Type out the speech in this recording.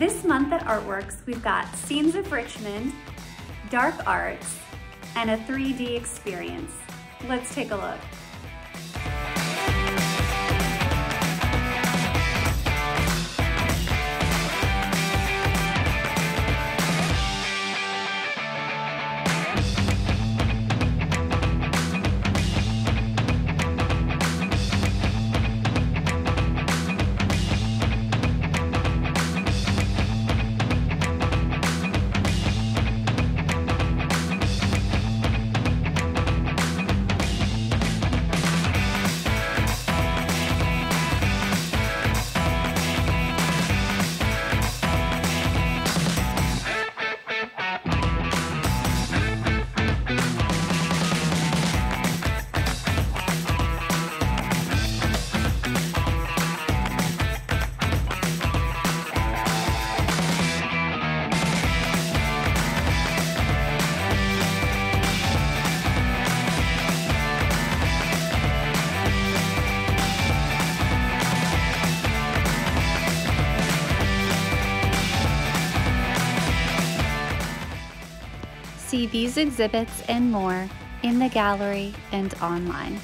This month at Artworks, we've got Scenes of Richmond, Dark Arts, and a 3D experience. Let's take a look. See these exhibits and more in the gallery and online.